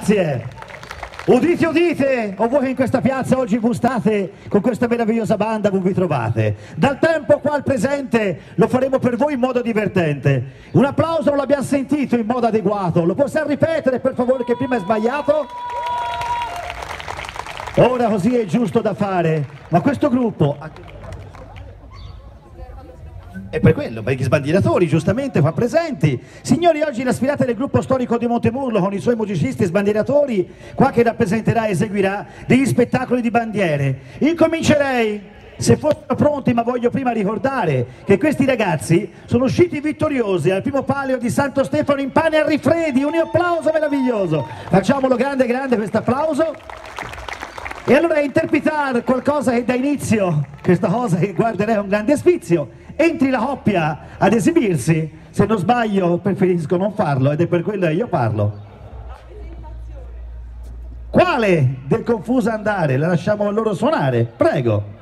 Grazie. Udite, udite, o voi che in questa piazza oggi gustate con questa meravigliosa banda voi vi trovate. Dal tempo qua al presente lo faremo per voi in modo divertente. Un applauso non l'abbiamo sentito in modo adeguato, lo possiamo ripetere per favore che prima è sbagliato? Ora così è giusto da fare, ma questo gruppo... E per quello, perché gli sbandieratori giustamente fa presenti. Signori, oggi la sfilata del gruppo storico di Montemurlo con i suoi musicisti sbandieratori, qua che rappresenterà e eseguirà degli spettacoli di bandiere. Incomincerei, se fossero pronti, ma voglio prima ricordare che questi ragazzi sono usciti vittoriosi al primo palio di Santo Stefano in pane a rifredi. Un applauso meraviglioso. Facciamolo grande, grande questo applauso. E allora interpretare qualcosa che dà inizio, questa cosa che guarderei con grande sfizio, entri la coppia ad esibirsi, se non sbaglio preferisco non farlo ed è per quello che io parlo. Quale del confuso andare? La lasciamo loro suonare? Prego.